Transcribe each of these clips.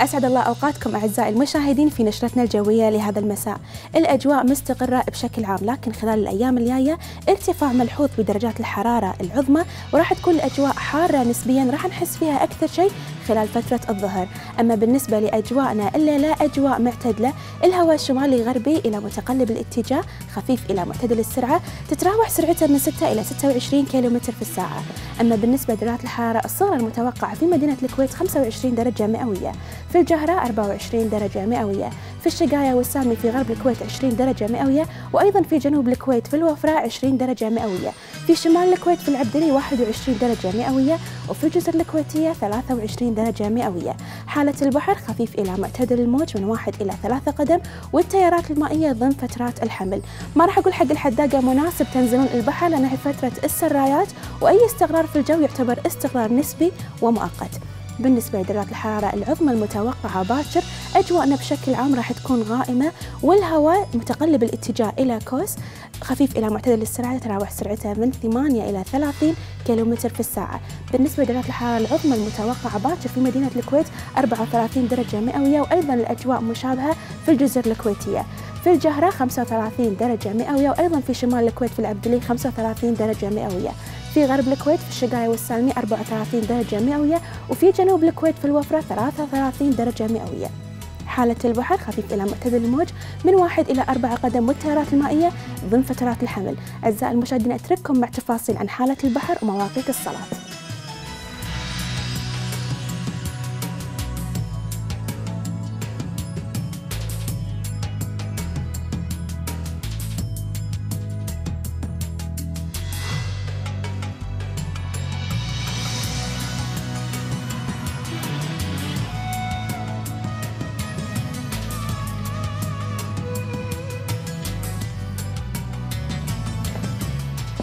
أسعد الله أوقاتكم أعزائي المشاهدين في نشرتنا الجوية لهذا المساء. الأجواء مستقرة بشكل عام لكن خلال الأيام الجاية ارتفاع ملحوظ بدرجات الحرارة العظمى وراح تكون الأجواء حارة نسبيا راح نحس فيها أكثر شيء خلال فترة الظهر. أما بالنسبة لأجواءنا الليلة أجواء معتدلة الهواء الشمالي غربي إلى متقلب الاتجاه خفيف إلى معتدل السرعة تتراوح سرعته من 6 إلى 26 كيلومتر في الساعة. أما بالنسبة لدرجات الحرارة الصغرى المتوقعة في مدينة الكويت 25 درجة مئوية في الجهرة 24 درجة مئوية. في الشقاية والسامي في غرب الكويت 20 درجة مئوية وأيضا في جنوب الكويت في الوفراء 20 درجة مئوية. في شمال الكويت في العبدلي 21 درجة مئوية وفي الجزر الكويتية 23 درجة مئوية. حالة البحر خفيف إلى معتدل الموج من واحد إلى ثلاثة قدم والتيارات المائية ضمن فترات الحمل. ما راح أقول حق الحداقة مناسب تنزلون البحر لأنها فترة السرايات وأي استقرار في الجو يعتبر استقرار نسبي ومؤقت. بالنسبة لدرجات الحرارة العظمى المتوقعة باكر أجواءنا بشكل عام راح تكون غائمة والهواء متقلب الاتجاه إلى كوس خفيف إلى معتدل السرعة يتراوح سرعته من 8 إلى 30 كيلومتر في الساعة. بالنسبة لدرجات الحرارة العظمى المتوقعة باكر في مدينة الكويت 34 درجة مئوية وأيضا الأجواء مشابهة في الجزر الكويتية. في الجهرة 35 درجة مئوية وأيضا في شمال الكويت في العبدلي 35 درجة مئوية. في غرب الكويت في الشقاية والسالمي 34 درجة مئوية وفي جنوب الكويت في الوفرة 33 درجة مئوية. حالة البحر خفيف إلى معتدل الموج من واحد إلى أربعة قدم والتيارات المائية ضمن فترات الحمل. أعزائي المشاهدين أترككم مع تفاصيل عن حالة البحر ومواقيت الصلاة.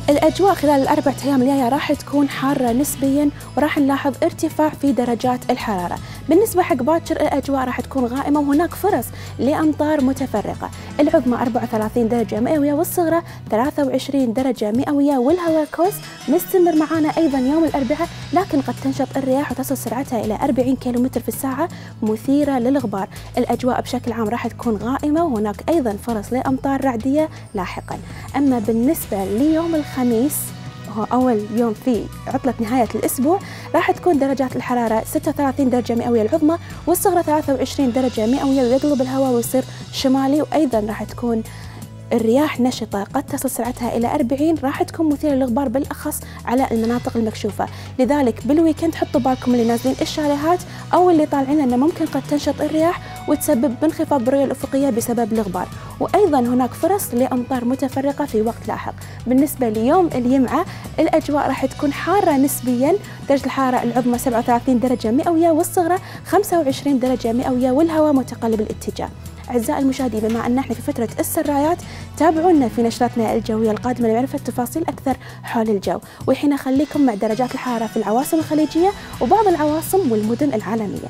الأجواء خلال الأربع أيام الجاية راح تكون حارة نسبيا وراح نلاحظ ارتفاع في درجات الحرارة. بالنسبة حق باكر الأجواء راح تكون غائمة وهناك فرص لأمطار متفرقة. العظمى 34 درجة مئوية والصغرى 23 درجة مئوية والهواء كوس مستمر معانا أيضا يوم الأربعاء لكن قد تنشط الرياح وتصل سرعتها إلى 40 كيلومتر في الساعة مثيرة للغبار. الأجواء بشكل عام راح تكون غائمة وهناك أيضا فرص لأمطار رعدية لاحقا. أما بالنسبة ليوم الخميس هو أول يوم في عطلة نهاية الأسبوع راح تكون درجات الحرارة 36 درجة مئوية العظمى والصغرى 23 درجة مئوية ويقلب الهواء ويصير شمالي وأيضا راح تكون الرياح نشطة. قد تصل سرعتها إلى 40 راح تكون مثيرة للغبار بالأخص على المناطق المكشوفة. لذلك بالويكند حطوا بالكم اللي نازلين الشاليهات أو اللي طالعين أنه ممكن قد تنشط الرياح وتسبب بانخفاض بالرؤية الأفقية بسبب الغبار. وأيضا هناك فرص لأمطار متفرقة في وقت لاحق. بالنسبة ليوم الجمعة الأجواء راح تكون حارة نسبيا. درجة الحرارة العظمى 37 درجة مئوية والصغرى 25 درجة مئوية والهواء متقلب الاتجاه. أعزائي المشاهدين بما أن إحنا في فترة السرايات تابعونا في نشرتنا الجوية القادمة لمعرفة تفاصيل أكثر حول الجو. وحين أخليكم مع درجات الحرارة في العواصم الخليجية وبعض العواصم والمدن العالمية.